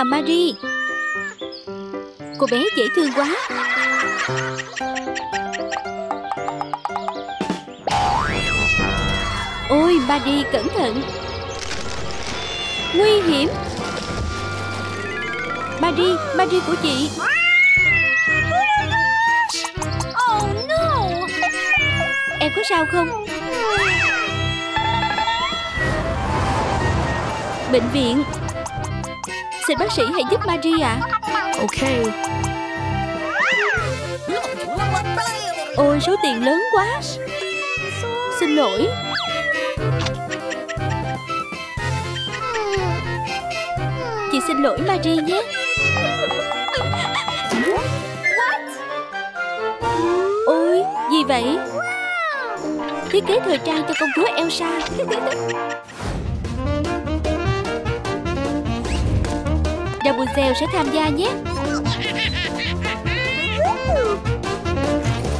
chào Marie Cô bé dễ thương quá. Ôi Marie cẩn thận. Nguy hiểm. Marie, Marie của chị. Oh no! Em có sao không? Bệnh viện Xin bác sĩ hãy giúp Marie ạ. Okay. Ôi số tiền lớn quá. Xin lỗi. Chị xin lỗi Marie nhé. Ôi gì vậy? Thiết kế thời trang cho công chúa Elsa Rapunzel sẽ tham gia nhé.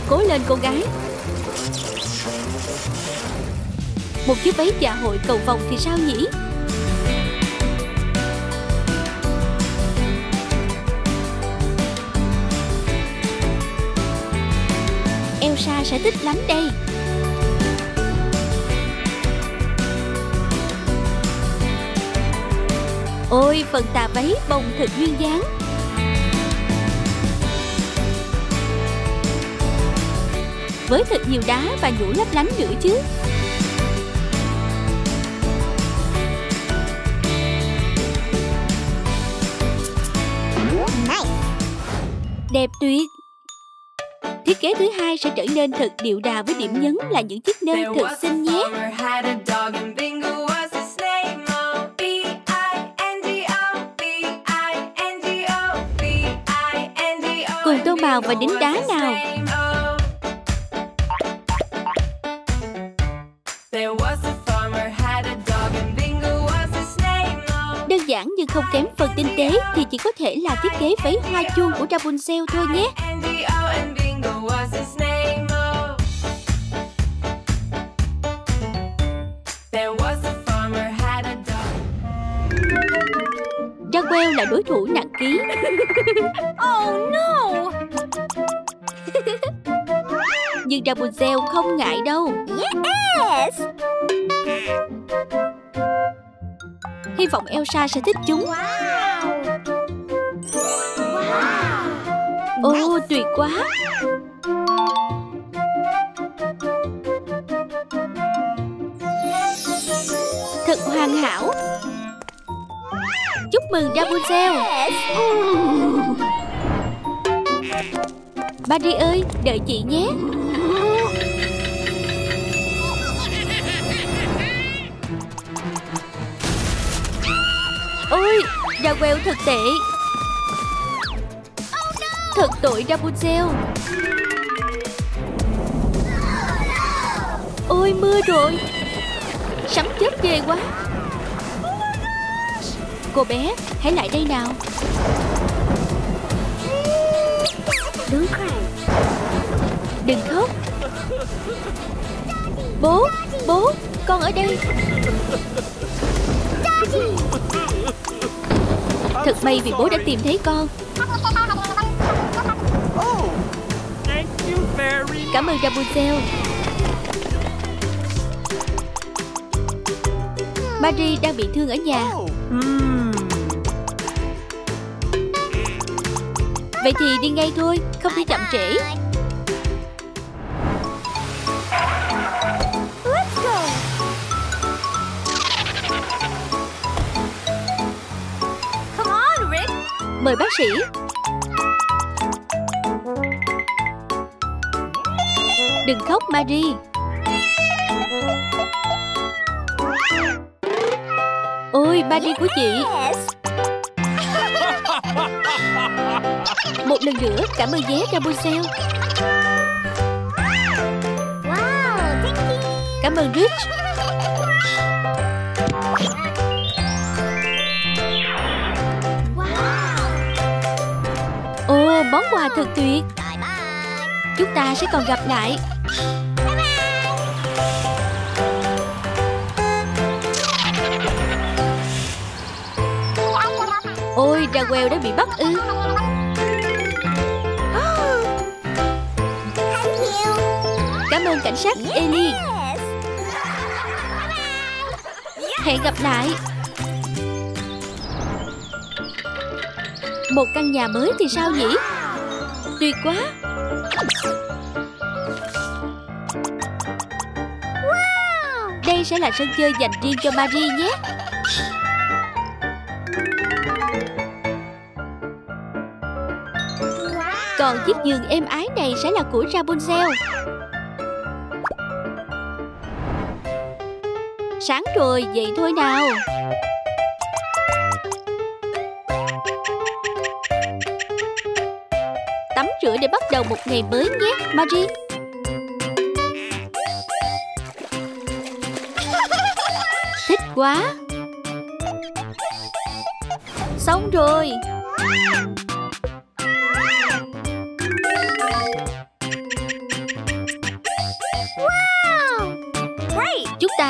Cố lên cô gái. Một chiếc váy dạ hội cầu vòng thì sao nhỉ? Elsa sẽ thích lắm đây. Ôi phần tà váy bồng thật duyên dáng. Với thật nhiều đá và nhũ lấp lánh nữa chứ Đẹp tuyệt. Thiết kế thứ hai sẽ trở nên thật điệu đà với điểm nhấn là những chiếc nơ thật xinh nhé Bingo was his name. Oh. Đơn giản nhưng không kém phần tinh tế thì chỉ có thể là thiết kế váy hoa chuông của Rapunzel thôi nhé. Oh. There was a farmer had a dog. Ragwell là đối thủ nặng ký Oh no! Nhưng Rapunzel không ngại đâu Yes! Hy vọng Elsa sẽ thích chúng Wow! Wow! Ồ tuyệt quá Thật hoàn hảo Chúc mừng Rapunzel Yes! Barry ơi, đợi chị nhé. Ôi Ragwell thật tệ. Thật tội Rapunzel. Ôi, mưa rồi. Sấm chớp ghê quá. Cô bé, hãy lại đây nào. Đừng khóc. Bố Bố, Con ở đây. Thật may vì bố đã tìm thấy con. Cảm ơn Rapunzel. Marie đang bị thương ở nhà. Vậy thì đi ngay thôi Không thể chậm trễ! Mời bác sĩ. Đừng khóc Marie Ôi Marie của chị. Yes! Lần nữa cảm ơn vé Rapunzel Wow! Thank you! Cảm ơn Rich Wow! Ồ món quà thật tuyệt Bye bye! Chúng ta sẽ còn gặp lại Ôi Raquel đã bị bắt ư Cảm ơn cảnh sát Ellie. Hẹn gặp lại. Một căn nhà mới thì sao nhỉ? Tuyệt quá. Đây sẽ là sân chơi dành riêng cho Marie nhé. Còn chiếc giường êm ái này sẽ là của Rapunzel Sáng rồi, dậy thôi nào. Tắm rửa để bắt đầu một ngày mới nhé, Marie Thích quá. Xong rồi.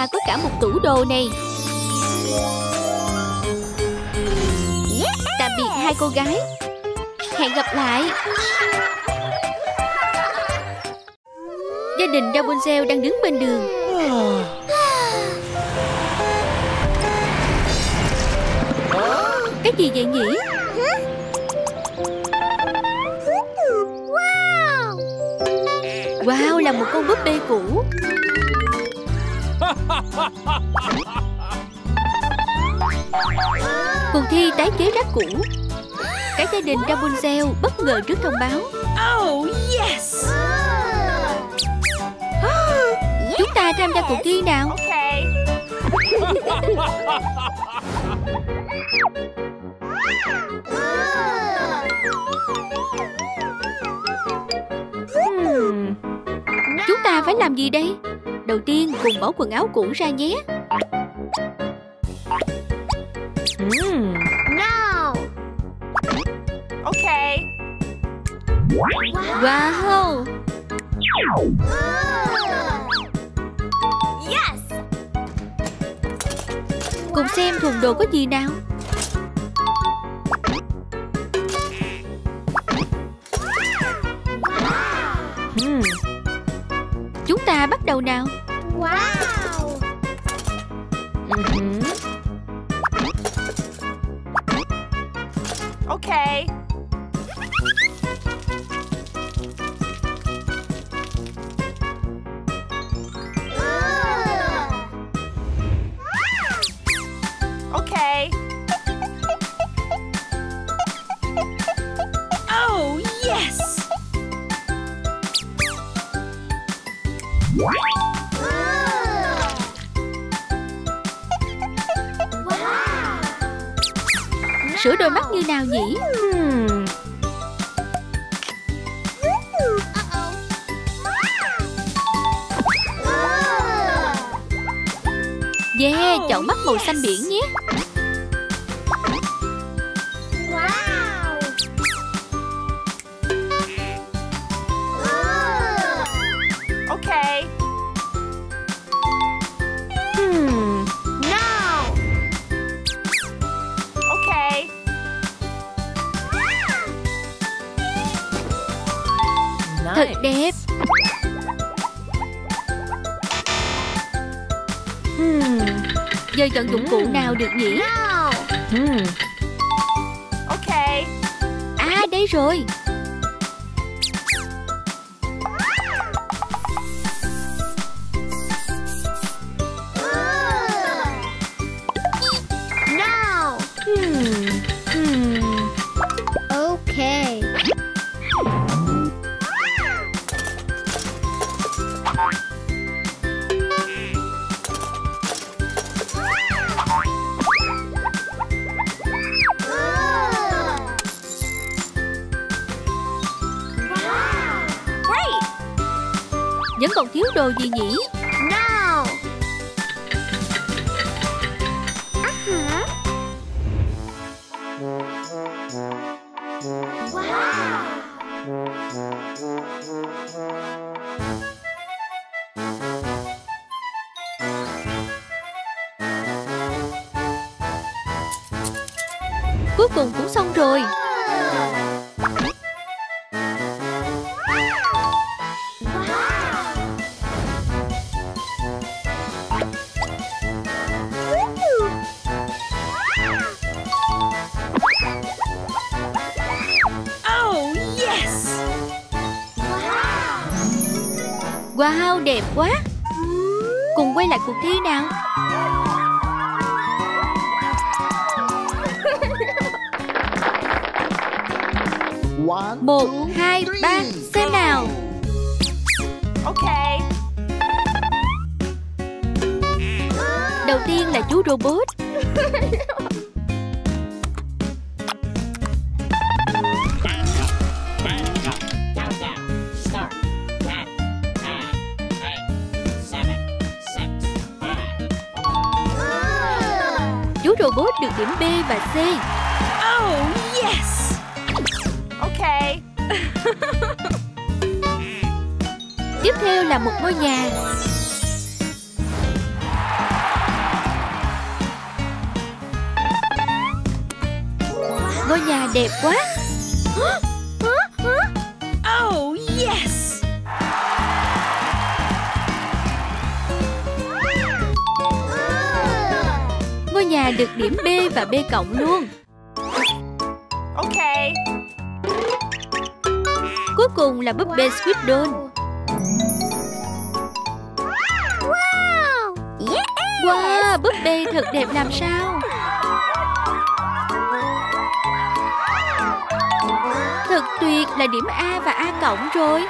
Ta có cả một tủ đồ này Tạm biệt hai cô gái Hẹn gặp lại Gia đình Rapunzel đang đứng bên đường Cái gì vậy nhỉ? Wow. Wow, là một con búp bê cũ Cuộc thi tái chế rác cũ Cái gia đình Rapunzel bất ngờ trước thông báo Oh, yes! Chúng ta tham gia cuộc thi nào. Hmm. Chúng ta phải làm gì đây? Đầu tiên cùng bỏ quần áo cũ ra nhé thùng đồ có gì nào Hmm. Chúng ta bắt đầu nào Wow. Chọn biển. Giờ chọn dụng cụ nào được nhỉ Hmm. Okay. À đây rồi còn thiếu đồ gì nhỉ? Ngôi nhà được điểm B và B cộng luôn Okay. Cuối cùng là búp bê Squiddoll Wow. Yeah. Wow, búp bê thật đẹp làm sao Thật tuyệt là điểm A và A cộng rồi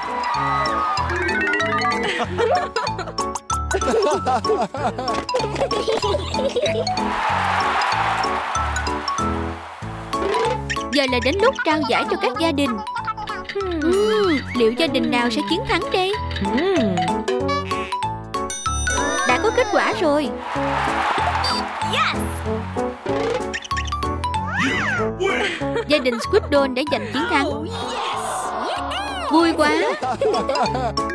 Giờ là đến lúc trao giải cho các gia đình. Ừm, Liệu gia đình nào sẽ chiến thắng đây? Hmm. Đã có kết quả rồi. Gia đình Squiddoll đã giành chiến thắng. Oh! Vui quá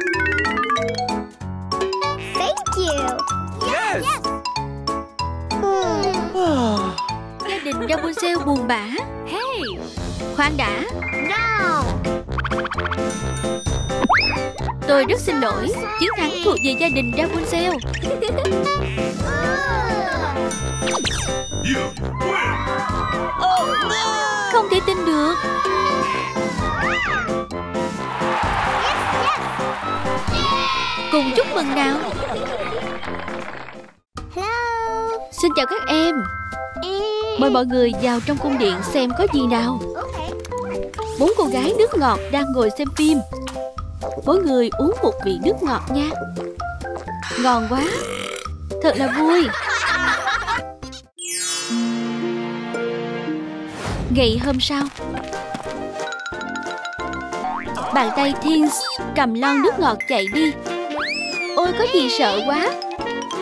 Gia đình Rapunzel buồn bã Hey! Khoan đã No. Tôi rất xin lỗi Chiến thắng thuộc về gia đình Rapunzel! Không thể tin được Cùng chúc mừng nào. Xin chào các em. Mời mọi người vào trong cung điện xem có gì nào. Bốn cô gái nước ngọt đang ngồi xem phim. Mỗi người uống một vị nước ngọt nha. Ngon quá. Thật là vui. Ngày hôm sau, Bàn tay Teens cầm lon nước ngọt chạy đi. Ôi, có gì sợ quá.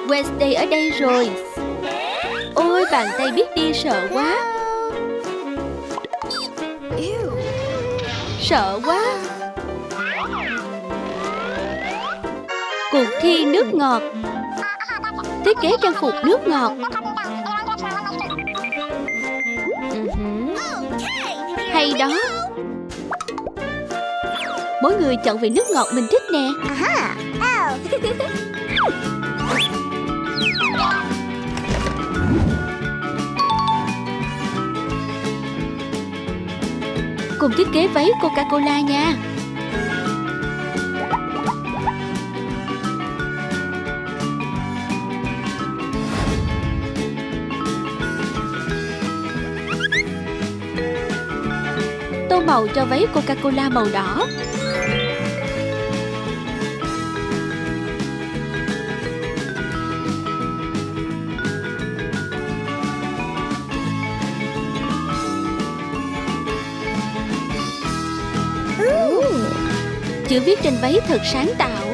Wednesday ở đây rồi. Ôi bàn tay biết đi sợ quá. Sợ quá. Cuộc thi nước ngọt. Thiết kế trang phục nước ngọt. Hay đó. Mỗi người chọn vị nước ngọt mình thích nè Cùng thiết kế váy Coca-Cola nha. Tô màu cho váy Coca-Cola màu đỏ. Chữ viết trên váy thật sáng tạo.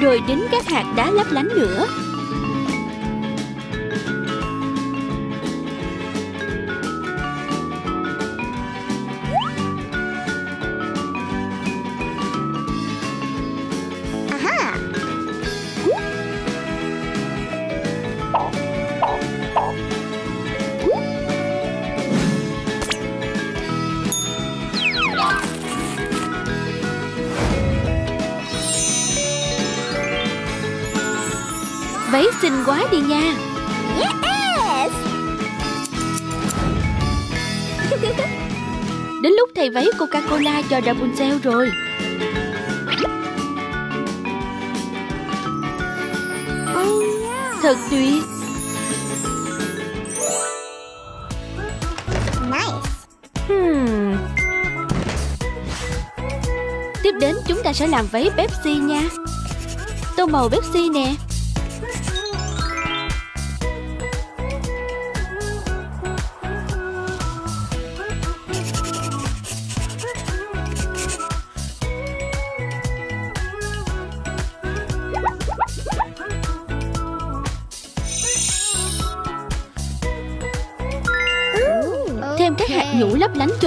Rồi đến các hạt đá lấp lánh nữa. Váy xinh quá đi nha Yes. Đến lúc thay váy Coca-Cola cho Rapunzel rồi Oh. Thật tuyệt Nice. hmm. Tiếp đến chúng ta sẽ làm váy Pepsi nha Tô màu Pepsi nè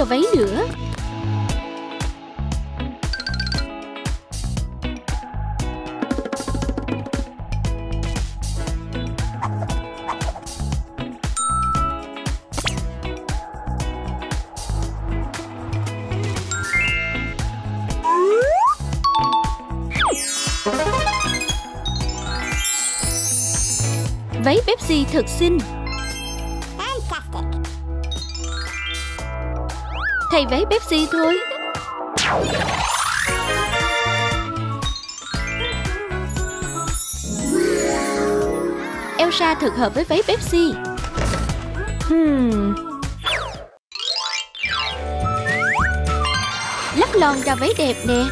cho váy nữa. Váy Pepsi thật xinh. Thay váy Pepsi thôi Elsa thực hợp với váy Pepsi Hmm. Lắc lon ra váy đẹp nè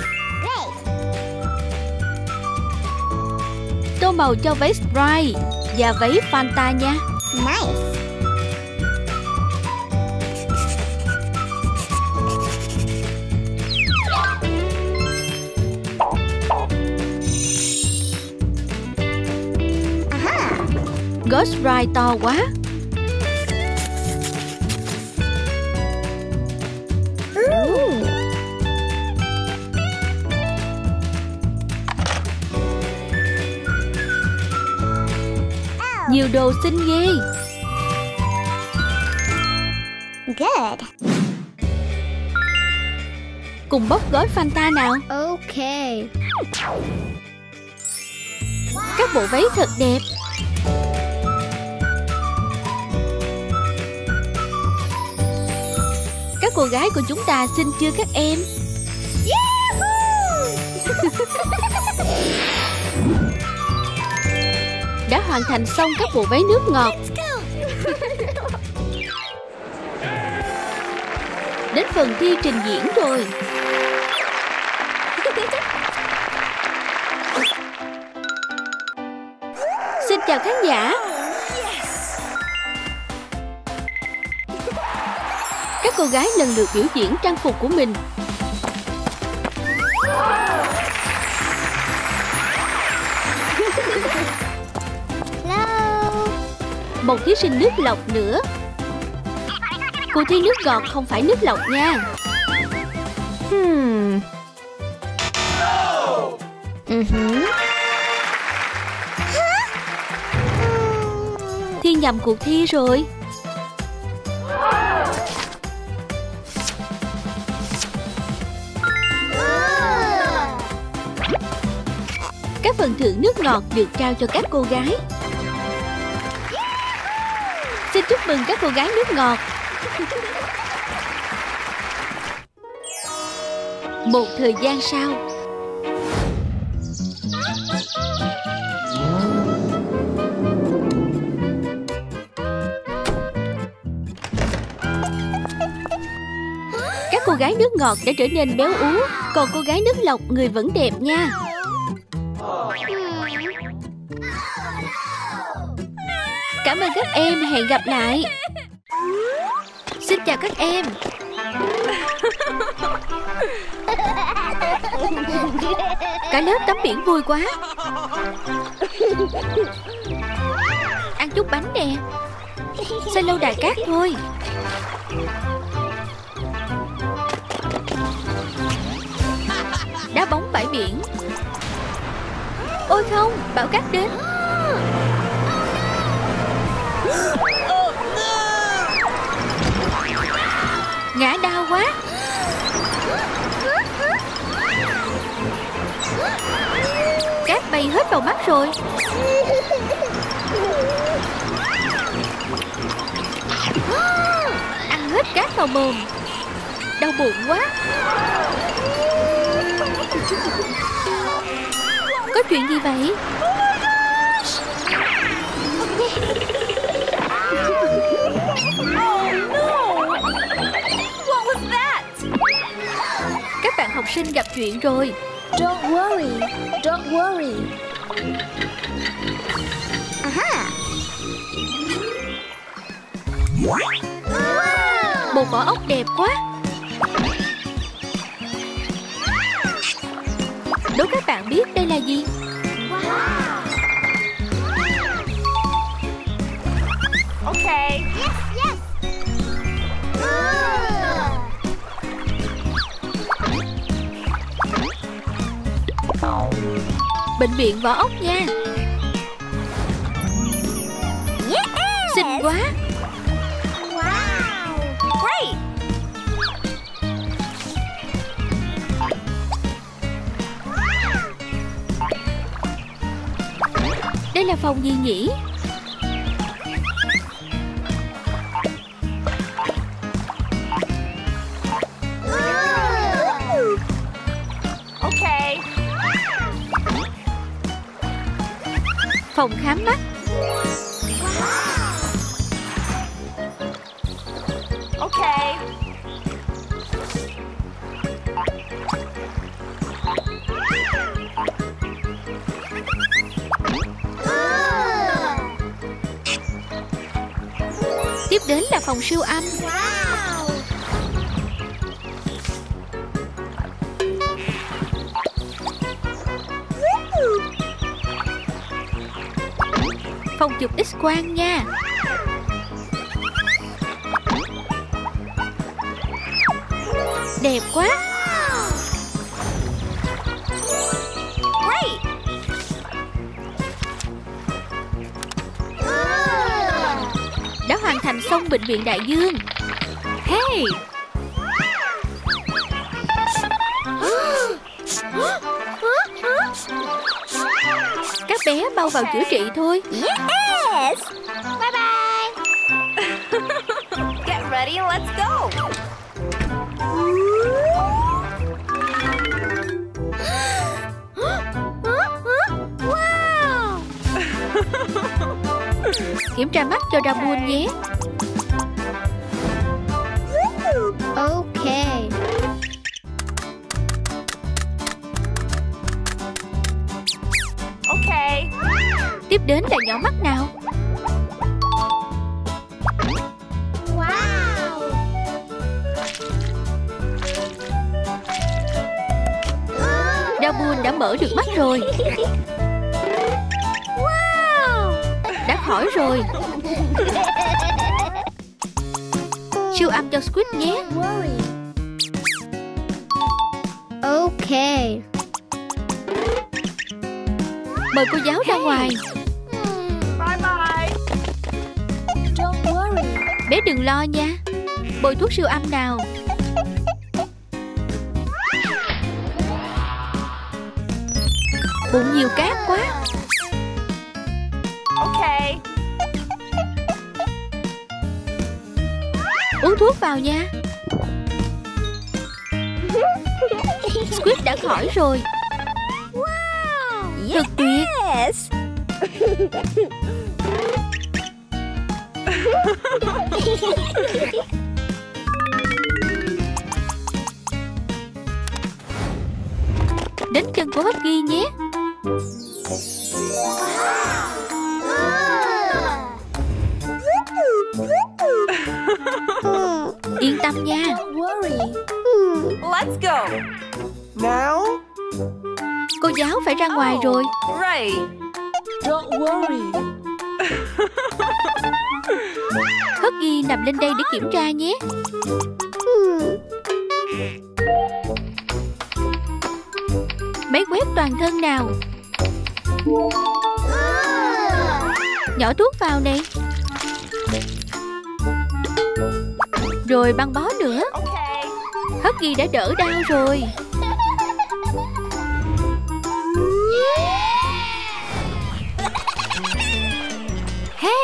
Tô màu cho váy Sprite Và váy Fanta nha Nice. Gót Sprite to quá Ooh. Nhiều đồ xinh ghê Good. Cùng bóc gói Fanta nào Okay. Các bộ váy thật đẹp cô gái của chúng ta xinh chưa các em. Đã hoàn thành xong các bộ váy nước ngọt. Đến phần thi trình diễn rồi. Xin chào khán giả cô gái lần lượt biểu diễn trang phục của mình Hello. Một thí sinh nước lọc nữa Cuộc thi nước ngọt không phải nước lọc nha Hmm. Mhm. Thi nhầm cuộc thi rồi ngọt được trao cho các cô gái. Xin chúc mừng các cô gái nước ngọt. Một thời gian sau. Các cô gái nước ngọt đã trở nên béo ú, Còn cô gái nước lọc người vẫn đẹp nha. Cảm ơn các em, hẹn gặp lại. Xin chào các em. Cả lớp tắm biển vui quá. Ăn chút bánh nè. Xây lâu đài cát thôi. Đá bóng bãi biển. Ôi không, bão cát đến. quá. Cát bay hết vào mắt rồi. Ăn hết cát vào mồm. Đau bụng quá. Có chuyện gì vậy? Bạn học sinh gặp chuyện rồi Don't worry. Don't worry. Aha. Wow. Một vỏ ốc đẹp quá Đố các bạn biết đây là gì Wow. Okay. Yes, Bệnh viện vỏ ốc nha Yes. Xinh quá Wow. Great. Đây là phòng gì nhỉ Phòng khám mắt Okay. Tiếp đến là phòng siêu âm Wow. Phòng chụp x-quang nha. Đẹp quá. Great. Đã hoàn thành xong bệnh viện đại dương. Hey. Các bé bao vào chữa trị thôi. Kiểm tra mắt cho Ramon nhé Okay. Okay. Tiếp đến là nhỏ mắt nào Wow. Ramon đã mở được mắt rồi Đã khỏi rồi. Siêu âm cho Squid nhé. OK. Mời cô giáo ra ngoài. Bé đừng lo nha. Bôi thuốc siêu âm nào. Bụng nhiều cát quá. Vào nha. Squid đã khỏi rồi. Thật tuyệt. Đến chân của Huggy nhé Right. Don't worry. Huggy nằm lên đây để kiểm tra nhé Máy quét toàn thân nào Nhỏ thuốc vào này Rồi băng bó nữa. Huggy đã đỡ đau rồi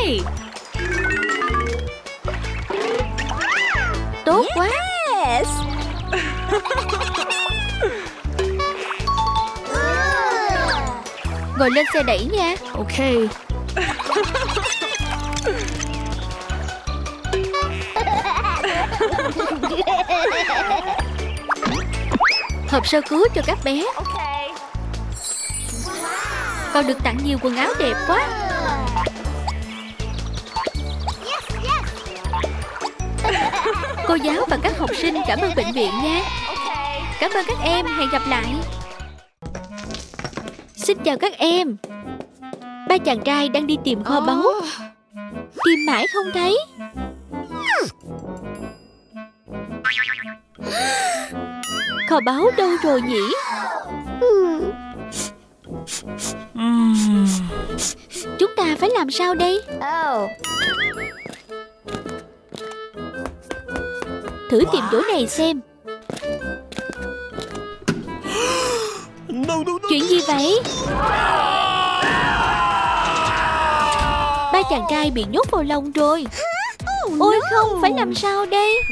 Yay! Tốt quá! Yes! Ngồi lên xe đẩy nha Ok Hộp sơ cứu cho các bé Con được tặng nhiều quần áo đẹp quá giáo và các học sinh cảm ơn bệnh viện nha. Cảm ơn các em, hẹn gặp lại. Xin chào các em. Ba chàng trai đang đi tìm kho báu. Tìm mãi không thấy. Kho báu đâu rồi nhỉ? Chúng ta phải làm sao đây Thử tìm chỗ này xem. Chuyện gì vậy? Ba chàng trai bị nhốt vào lồng rồi. Ôi không, phải làm sao đây?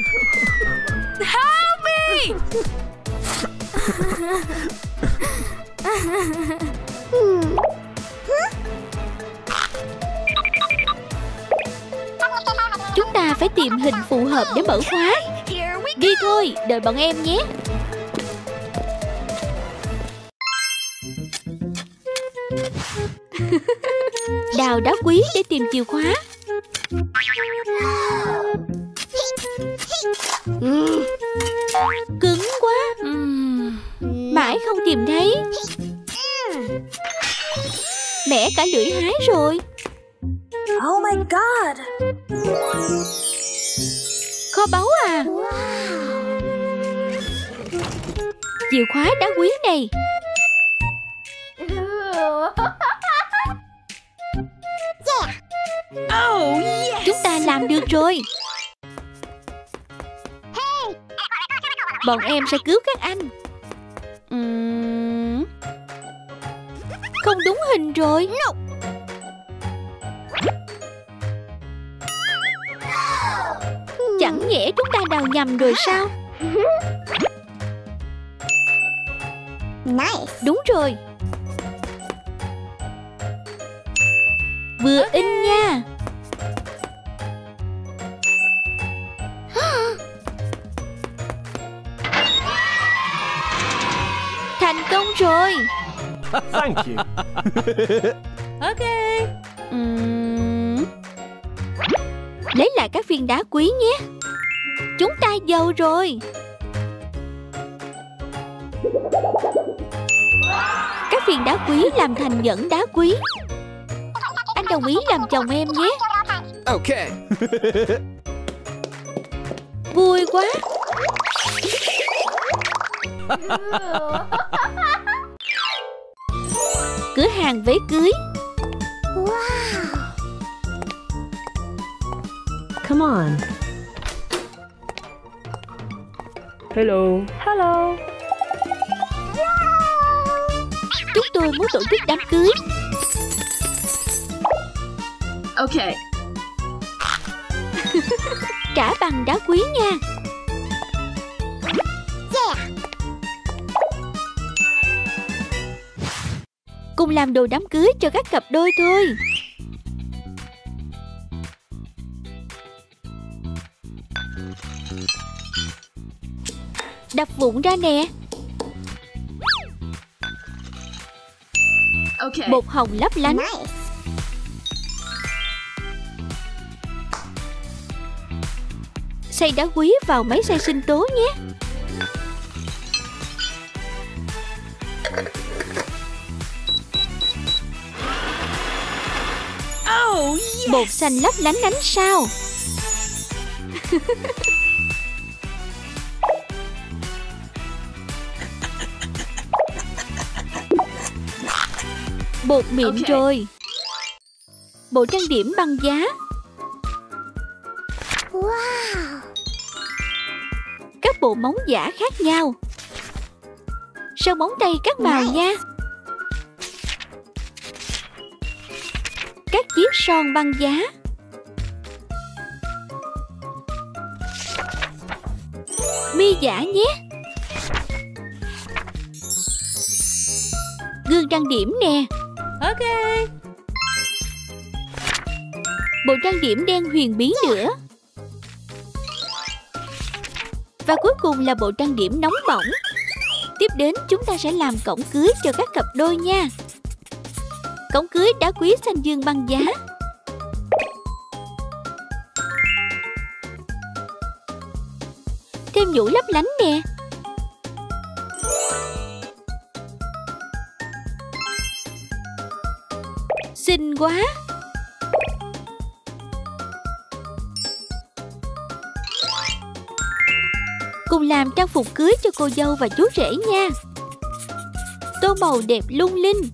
Chúng ta phải tìm hình phù hợp để mở khóa Đi thôi, đợi bọn em nhé. Đào đá quý để tìm chìa khóa. Cứng quá. Mãi không tìm thấy. Mẹ cả lưỡi hái rồi. Oh my god. Kho báu à. Chìa khóa đá quý này. Oh yes. Chúng ta làm được rồi. Bọn em sẽ cứu các anh. Không đúng hình rồi. Chẳng nhẽ chúng ta đào nhầm rồi sao Nice. Đúng rồi Vừa in nha Thành công rồi Thank you. Ừm. Lấy lại các viên đá quý nhé. Chúng ta giàu rồi. Các viên đá quý làm thành nhẫn đá quý. Anh đồng ý làm chồng em nhé. Okay. Vui quá. Cửa hàng váy cưới Come on. Hello. Hello. Chúng tôi muốn tổ chức đám cưới Okay. Trả bằng đá quý nha Cùng làm đồ đám cưới cho các cặp đôi thôi Đập vụn ra nè Okay. Bột hồng lấp lánh Nice. Xay đá quý vào máy xay sinh tố nhé Oh yes. Bột xanh lấp lánh ánh sao Bột mịn Ok. rồi. Bộ trang điểm bằng giá. Wow. Các bộ móng giả khác nhau. Sơn móng tay các màu Nice. nha. Các chiếc son băng giá. Mi giả nhé. Gương trang điểm nè Ok. Bộ trang điểm đen huyền bí nữa. Và cuối cùng là bộ trang điểm nóng bỏng. Tiếp đến, chúng ta sẽ làm cổng cưới cho các cặp đôi nha. Cổng cưới đá quý xanh dương băng giá. Thêm nhũ lấp lánh nè. Xinh quá. Cùng làm trang phục cưới cho cô dâu và chú rể nha. Tô màu đẹp lung linh.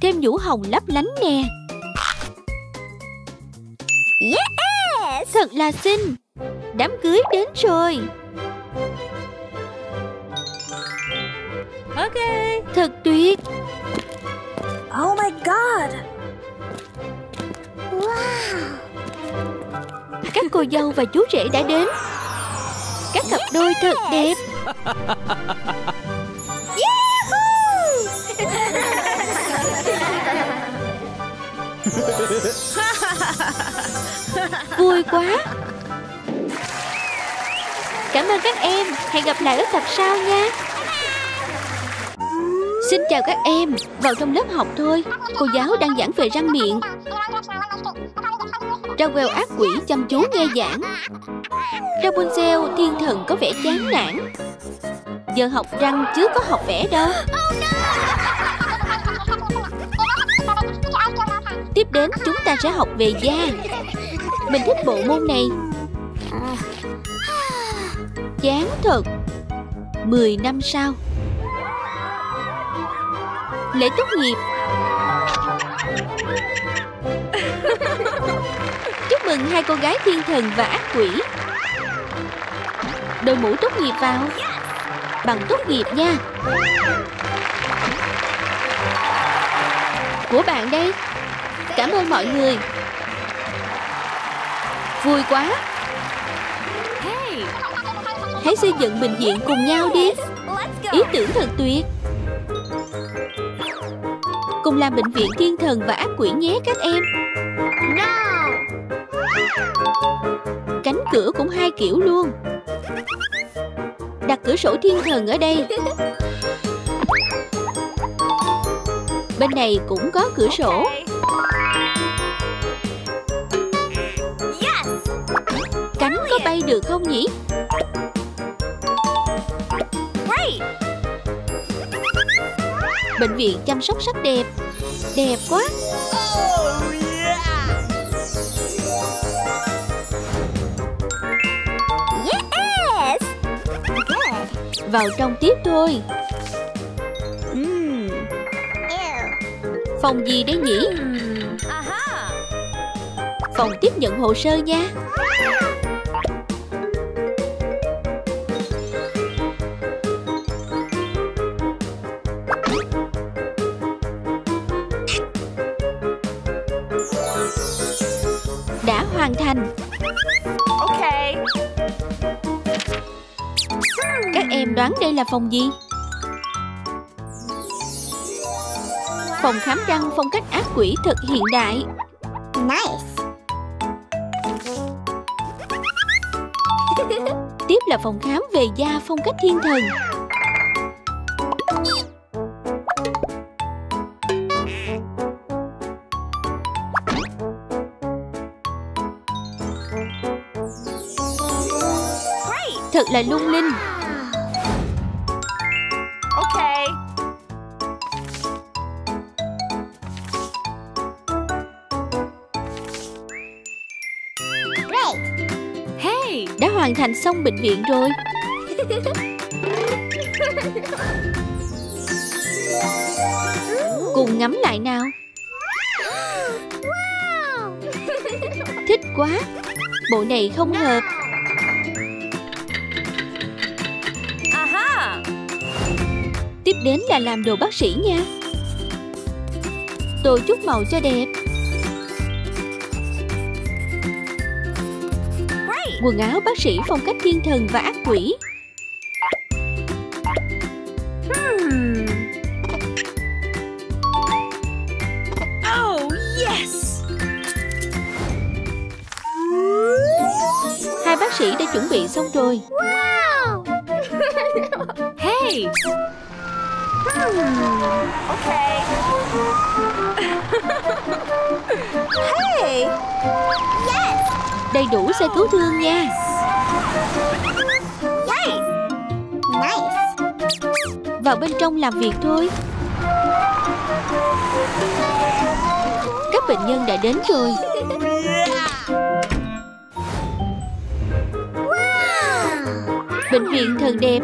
Thêm nhũ hồng lấp lánh nè. Yes! Thật là xinh. Đám cưới đến rồi. Ok. Thật tuyệt. Oh my god! Wow! Các cô dâu và chú rể đã đến. Các cặp đôi thật đẹp. Vui quá. Cảm ơn các em. Hẹn gặp lại ở tập sau nha Xin chào các em, Vào trong lớp học thôi. Cô giáo đang giảng về răng miệng. Raquel ác quỷ chăm chú nghe giảng. Rapunzel, thiên thần có vẻ chán nản. Giờ học răng chứ có học vẽ đâu. Tiếp đến, chúng ta sẽ học về da. Mình thích bộ môn này. Chán thật. 10 năm sau. Lễ tốt nghiệp. Chúc mừng hai cô gái thiên thần và ác quỷ. Đội mũ tốt nghiệp vào. Bằng tốt nghiệp nha. Của bạn đây. Cảm ơn mọi người. Vui quá. Hãy xây dựng bệnh viện cùng nhau đi. Ý tưởng thật tuyệt Cùng làm bệnh viện thiên thần và ác quỷ nhé các em. Cánh cửa cũng hai kiểu luôn. Đặt cửa sổ thiên thần ở đây. Bên này cũng có cửa sổ. Cánh có bay được không nhỉ? Bệnh viện chăm sóc sắc đẹp. Đẹp quá. Vào trong tiếp thôi. Ừm. Phòng gì đấy nhỉ? Phòng tiếp nhận hồ sơ nha phòng gì? Phòng khám răng phong cách ác quỷ thật hiện đại Nice! Tiếp là phòng khám về da phong cách thiên thần Thật là lung linh hoàn thành xong bệnh viện rồi. Cùng ngắm lại nào. Thích quá. Bộ này không hợp. Aha! Tiếp đến là làm đồ bác sĩ nha. Tô chút màu cho đẹp. Quần áo bác sĩ phong cách thiên thần và ác quỷ Hmm. Oh, yes! Hai bác sĩ đã chuẩn bị xong rồi Đầy đủ xe cứu thương nha! Vào bên trong làm việc thôi. Các bệnh nhân đã đến rồi. Bệnh viện thật đẹp.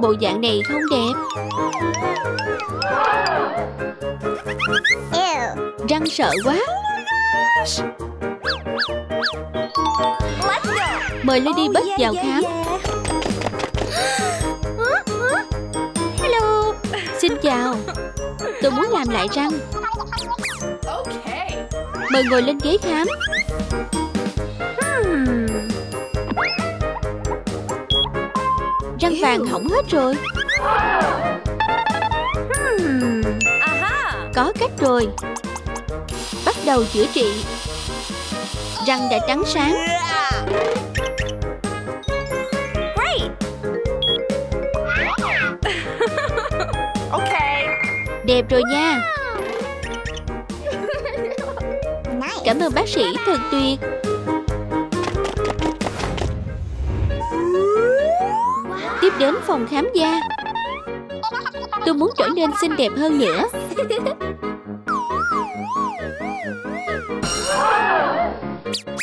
Bộ dạng này không đẹp! Răng sợ quá Mời Lady Bug vào khám. Hello! Xin chào. Tôi muốn làm lại răng. Okay. Mời ngồi lên ghế khám. Hmm. Răng vàng hỏng hết rồi. Hmm. Có cách rồi. Bắt đầu chữa trị. Răng đã trắng sáng Đẹp rồi nha. Cảm ơn bác sĩ thật tuyệt Tiếp đến phòng khám da Tôi muốn trở nên xinh đẹp hơn nữa.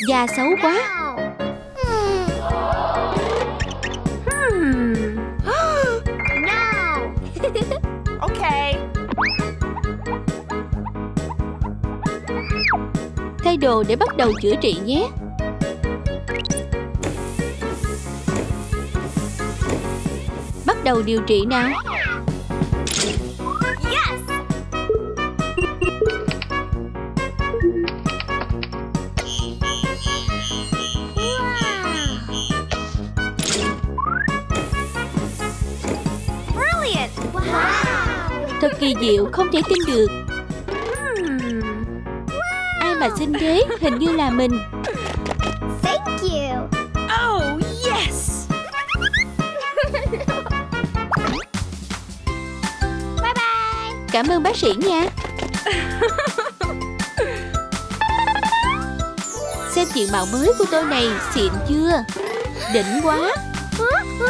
Da xấu quá đồ để bắt đầu chữa trị nhé Bắt đầu điều trị nào Yes! Wow! Thật kỳ diệu không thể tin được mà xinh thế Hình như là mình Thank you! Oh, yes! Bye bye! Cảm ơn bác sĩ nha Xem diện mạo mới của tôi này xịn chưa Đỉnh quá Wow!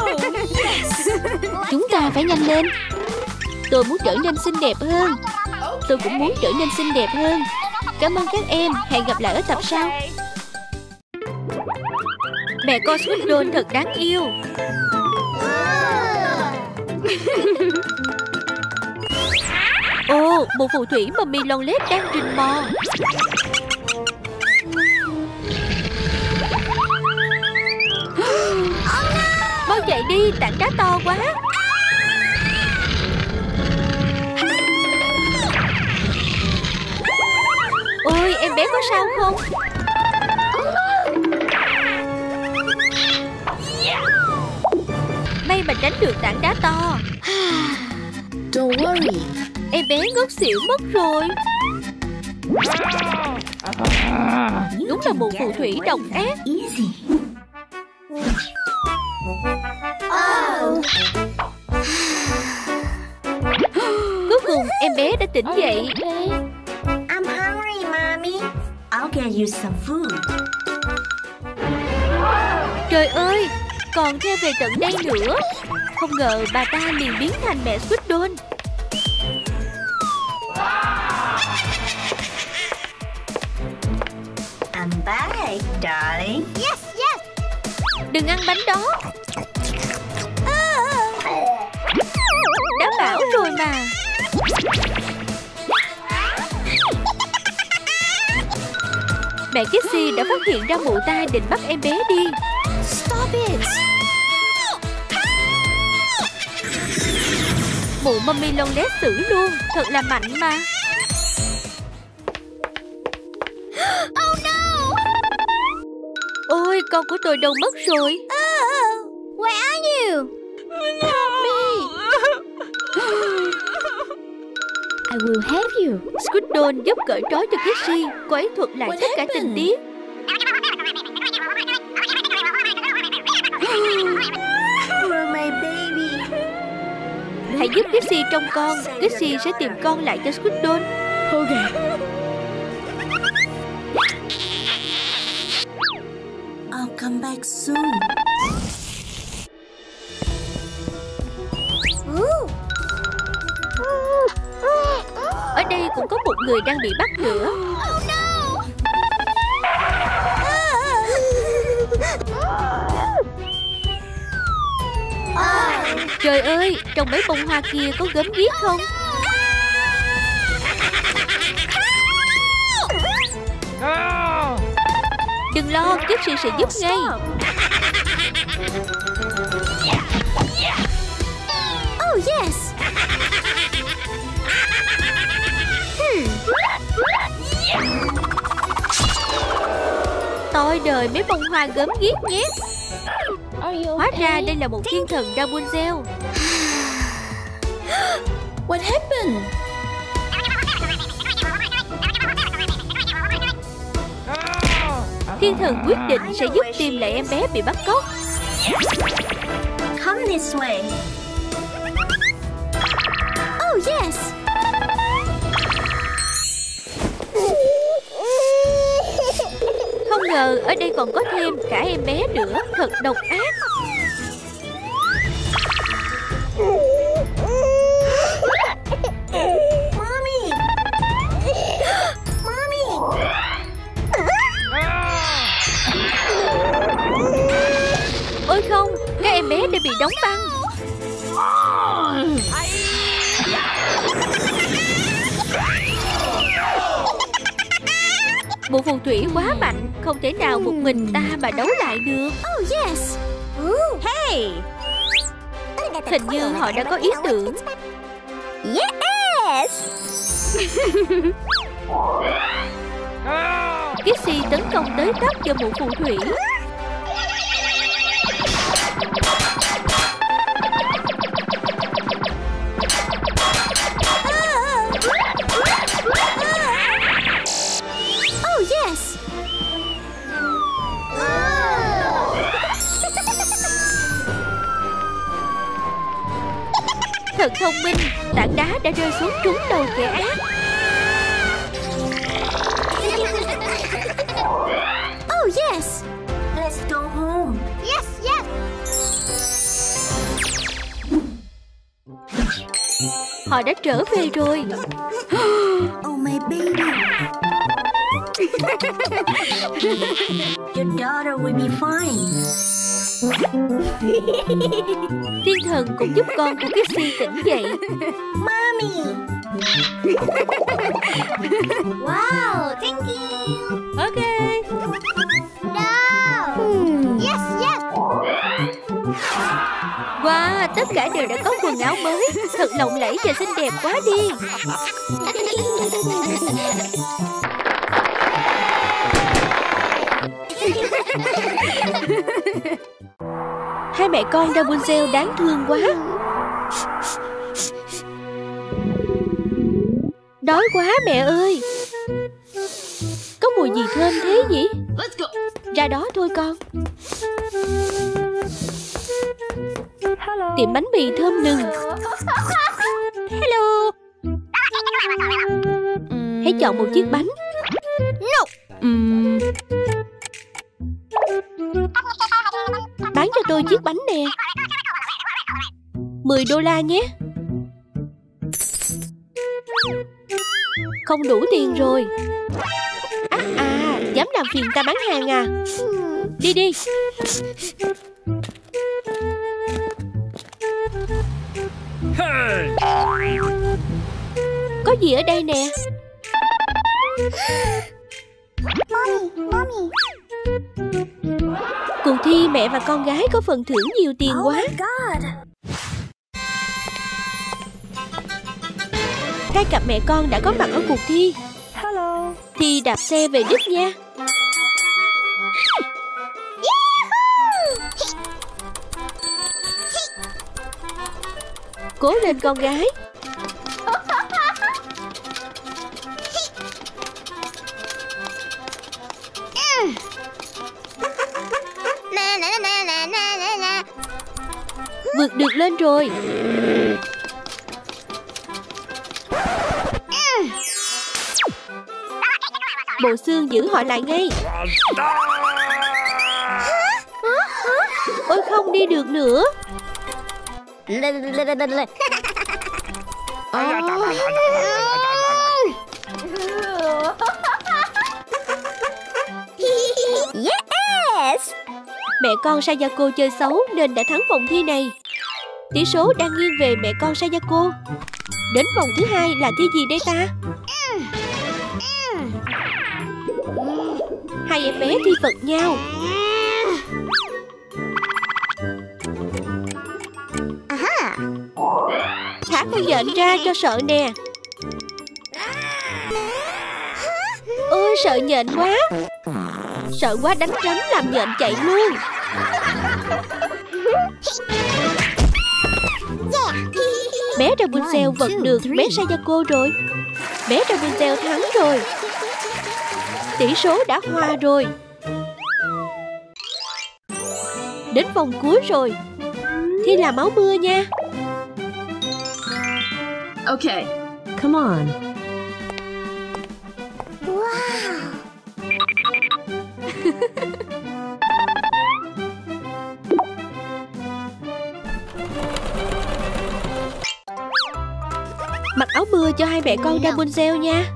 Oh, yes! Chúng ta phải nhanh lên Tôi muốn trở nên xinh đẹp hơn Tôi cũng muốn trở nên xinh đẹp hơn. Cảm ơn các em. Hẹn gặp lại ở tập sau. Mẹ con Squidron thật đáng yêu. Ồ, một phù thủy mà mi lon lết đang rình mò Mau chạy đi, tảng đá to quá em bé có sao không? May mà tránh được tảng đá to. Don't worry. Em bé ngất xỉu mất rồi. Đúng là một phù thủy độc ác. Cuối cùng em bé đã tỉnh dậy get you some food. Trời ơi Còn theo về tận đây nữa Không ngờ bà ta liền biến thành mẹ Squidon I'm back, darling. Yes, yes. Đừng ăn bánh đó Đã bảo rồi mà Mẹ Kissy đã phát hiện ra mụ ta định bắt em bé đi. Stop it. Mụ mummy lon lét xử luôn Thật là mạnh mà. Oh no! Con của tôi đâu mất rồi. Oh, where are you? I will help you. Squidon giúp cởi trói cho Kissy Cô ấy thuật lại What tất cả tình happened? tiết You're my baby. Hãy giúp Kissy trông con Kissy sẽ tìm con lại cho Squidon Okay. I'll come back soon. Cũng có một người đang bị bắt nữa Oh no! Trời ơi, trong mấy bông hoa kia có gớm ghiếc không? Đừng lo, Kissy sẽ giúp ngay Tôi đời mấy bông hoa gớm ghiếc nhé Hóa ra đây là một thiên thần Rapunzel What happened? Thiên thần quyết định sẽ giúp tìm lại em bé bị bắt cóc Come this way. Oh yes! Ở đây còn có thêm cả em bé nữa Thật độc ác. Ôi không, các em bé đã bị đóng băng Bộ phù thủy quá mạnh Không thể nào một mình ta mà đấu lại được Oh yes! Hey! Hình như họ đã có ý tưởng Yes! Kissy tấn công tới tấp cho mụ phù thủy thông minh Tảng đá đã rơi xuống trúng đầu kẻ ác Oh yes! Let's go home. Yes, yes! Họ đã trở về rồi Oh, my baby. Your daughter will be fine. Thiên thần cũng giúp con của Kissy tỉnh dậy Mommy. Wow, thank you! Ok No! Yes, yes! Wow, tất cả đều đã có quần áo mới Thật lộng lẫy và xinh đẹp quá đi mẹ con Rapunzel đáng thương quá. Đói quá mẹ ơi. Có mùi gì thơm thế nhỉ? Let's go. Ra đó thôi con. Tiệm bánh mì thơm lừng Hello. Hãy chọn một chiếc bánh. No. Ừm. Bán cho tôi chiếc bánh nè. 10 đô la nhé. Không đủ tiền rồi. À à Dám làm phiền ta bán hàng à? Đi đi. Có gì ở đây nè? Mommy, mommy. Cuộc thi mẹ và con gái có phần thưởng nhiều tiền quá. Hai cặp mẹ con đã có mặt ở cuộc thi. Hello. Thì đạp xe về đích nha. Cố lên con gái. Vượt được lên rồi. Bộ xương giữ họ lại ngay. Ôi không đi được nữa. Yes. Mẹ con Sayako chơi xấu nên đã thắng vòng thi này Tỷ số đang nghiêng về mẹ con Sayako. Đến vòng thứ hai là thi gì đây ta? Hai em bé thi vật nhau. Thả con nhện ra cho sợ nè. Ôi, sợ nhện quá. Sợ quá đánh trống làm nhện chạy luôn. Bé Rapunzel vật được bé Sayako rồi. Bé Rapunzel thắng rồi. Tỷ số đã hòa rồi. Đến vòng cuối rồi. Thi là máu mưa nha. Okay. Come on. Mặc áo mưa cho hai mẹ con Rapunzel nha.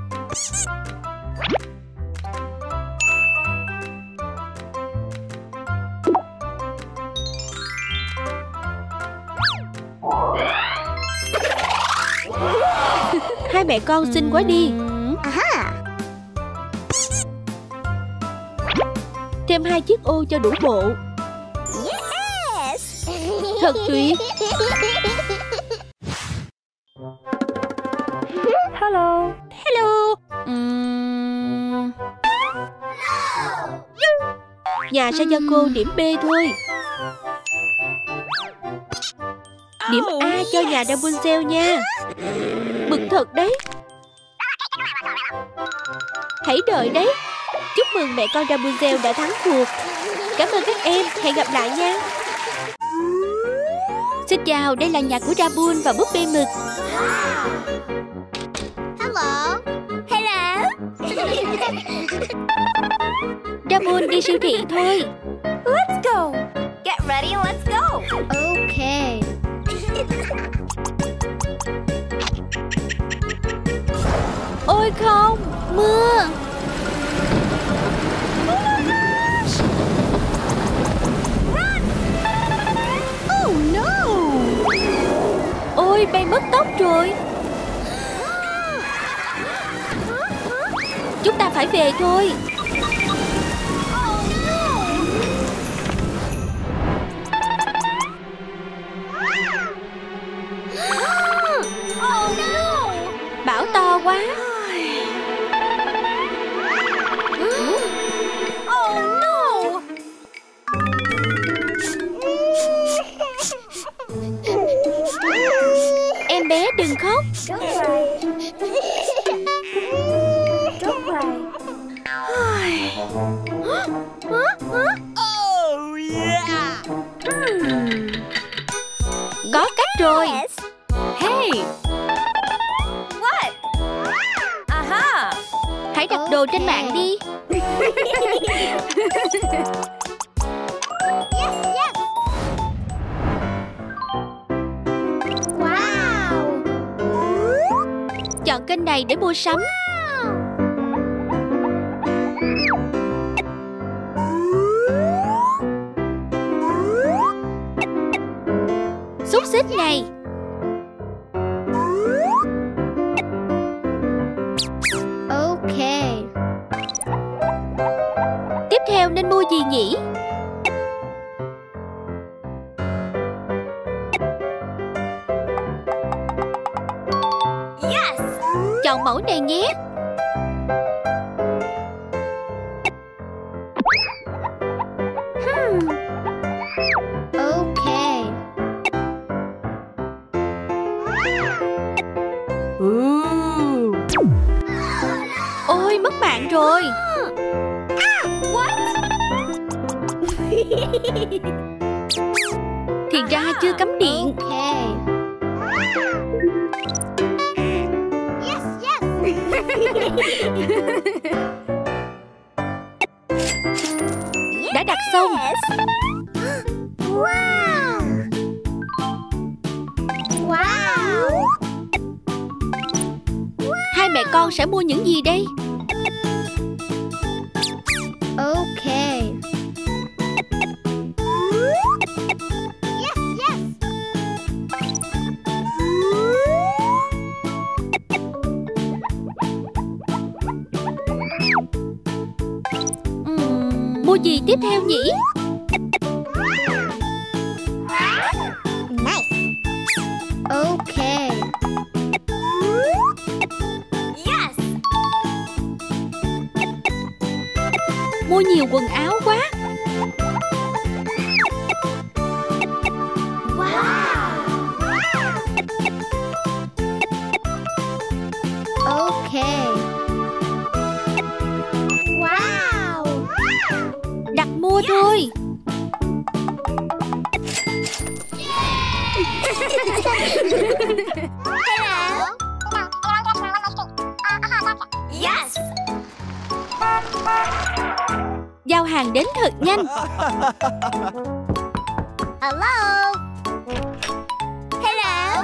Hai mẹ con xinh quá đi. Thêm hai chiếc ô cho đủ bộ. Thật tuyệt Nhà Sayako điểm B thôi. Điểm A cho nhà Rapunzel nha. Bực thật đấy. Hãy đợi đấy. Chúc mừng mẹ con Rapunzel đã thắng cuộc. Cảm ơn các em, hẹn gặp lại nha. Xin chào, đây là nhà của Rabun và búp bê mực Rabun đi siêu thị thôi Let's go. Get ready and let's go. Okay. Ôi không, mưa Oh no. Ôi bay mất tóc rồi Chúng ta phải về thôi Để mua sắm Xúc xích này Ok. Tiếp theo nên mua gì nhỉ? Này nhé. Hello. Yes. Giao hàng đến thật nhanh Hello. Hello.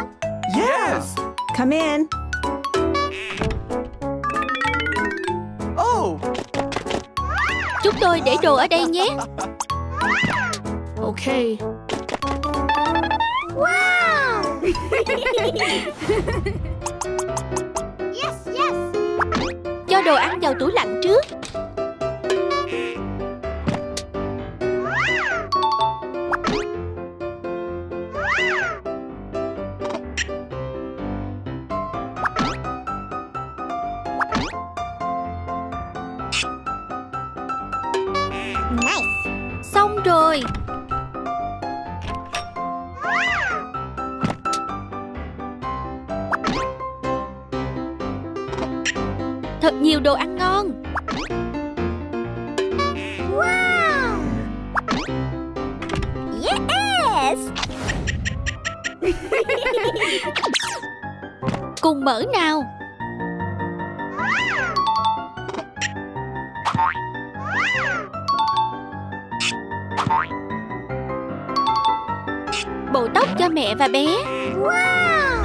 Yes. Come in. Oh. Chúng tôi để đồ ở đây nhé Okay. Wow yes, yes. Cho đồ ăn vào tủ lạnh trước Cùng mở nào? Bộ tóc cho mẹ và bé. Wow.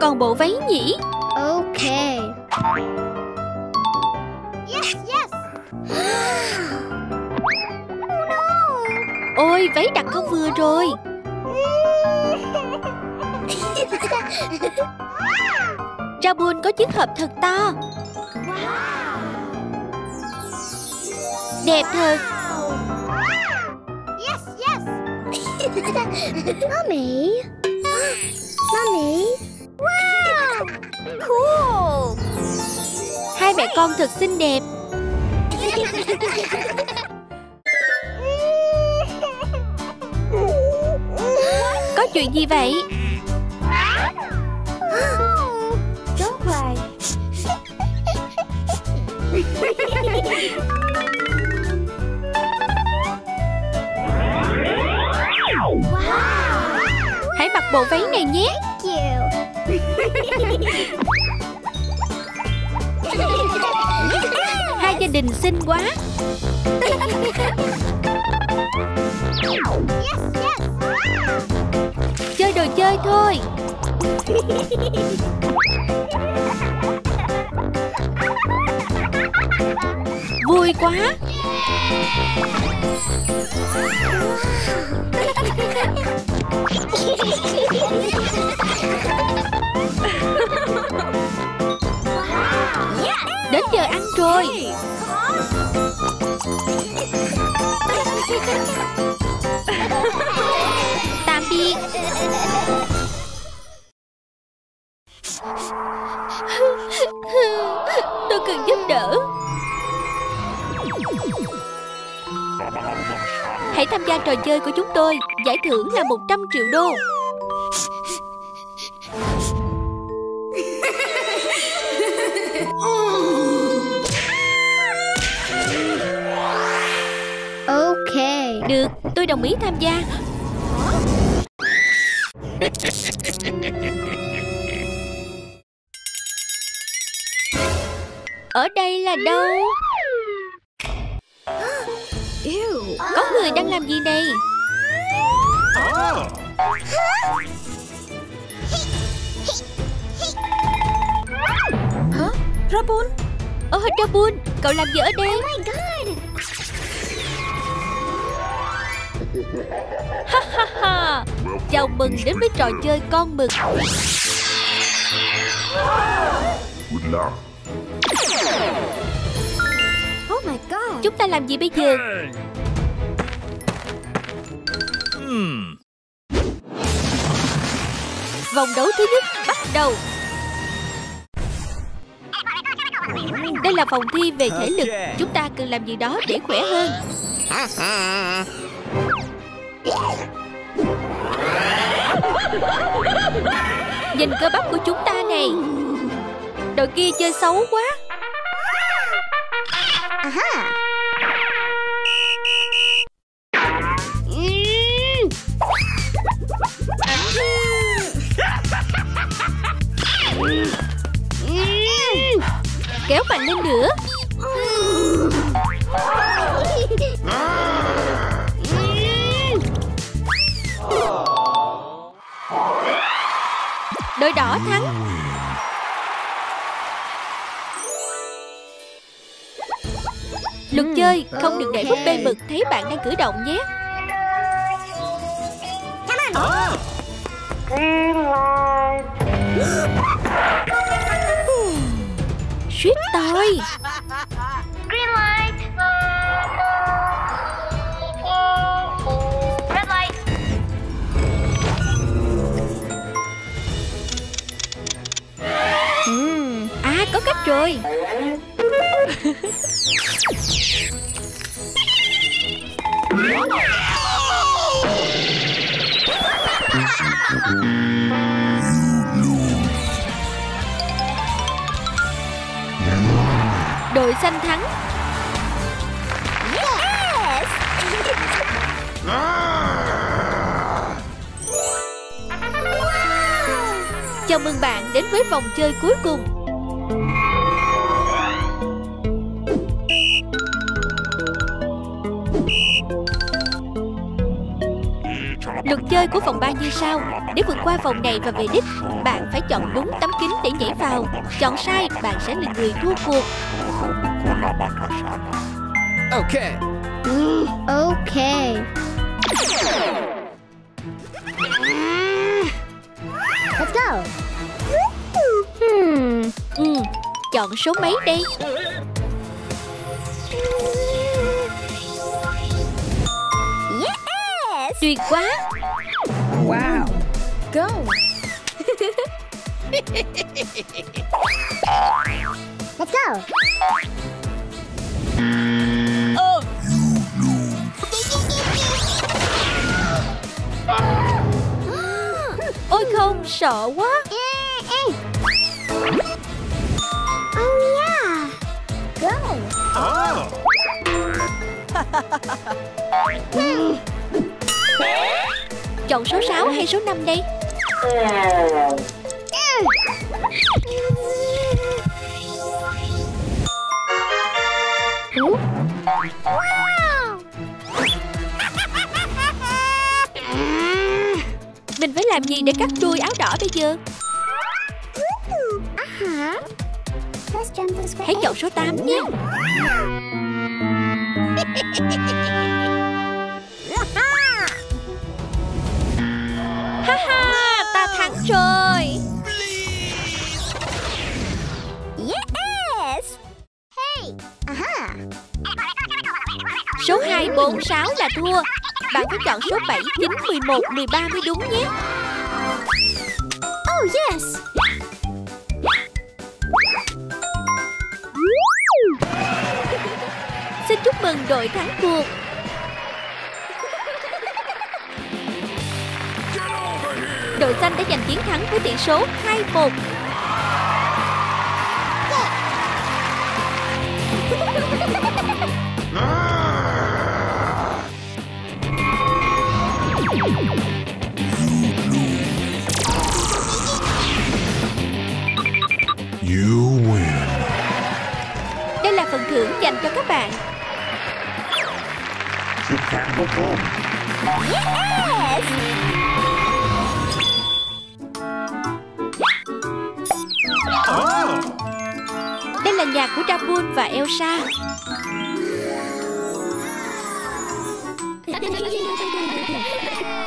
Còn bộ váy nhỉ Váy đặt không vừa rồi Rabun có chiếc hộp thật to Đẹp thật Yes, yes. Mommy. Mommy. Wow. Cool. Hai mẹ con thật xinh đẹp chuyện gì vậy Don't cry. wow. Hãy mặc bộ váy này nhé Hai gia đình xinh quá yes, yes. Chơi đồ chơi thôi. Vui quá. Đến giờ ăn rồi chơi của chúng tôi Giải thưởng là 100 triệu đô. Ok. Được, tôi đồng ý tham gia. Ở đây là đâu? Có người đang làm gì đây? Rabun, Ơ, Dabun, cậu làm gì ở đây? Oh my god! Ha, chào mừng đến với trò chơi con mực Oh my god! Chúng ta làm gì bây giờ? Vòng đấu thứ nhất bắt đầu. Đây là vòng thi về thể lực. Chúng ta cần làm gì đó để khỏe hơn. Nhìn cơ bắp của chúng ta này. Đội kia chơi xấu quá. Aha! Kéo mạnh lên nữa. Đội đỏ thắng. Luật chơi không được để búp bê mực thấy bạn đang cử động nhé Suýt tôi Green light! Red light! À có cách rồi Đội xanh thắng. Yes! Chào mừng bạn đến với vòng chơi cuối cùng. Luật chơi của vòng 3 như sau. Để vượt qua vòng này và về đích, Bạn phải chọn đúng tấm kính để nhảy vào. Chọn sai, bạn sẽ là người thua cuộc. Okay. Okay. Let's go. Hmm. ừ, Chọn số mấy đây Yes! Tuyệt quá Wow! go. Let's go. Ôi không sợ quá. Oh yeah. Go. Chọn số 6 hay số 5 đây Mình phải làm gì để cắt đuôi áo đỏ bây giờ? Way. Hãy chọn số 8 nhé. Ha ha, ta thắng rồi Số 2, 4, 6 là thua. Bạn phải chọn số 7, 9, 11, 13 mới đúng nhé. Oh yes. Xin chúc mừng đội thắng cuộc. Đội xanh đã giành chiến thắng với tỷ số 2-1 dành cho các bạn. Yes. Đây là nhà của Rapun và Elsa.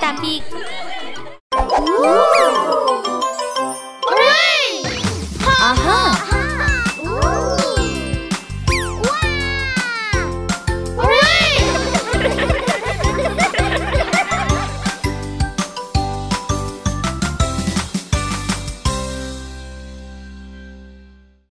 Tạm biệt.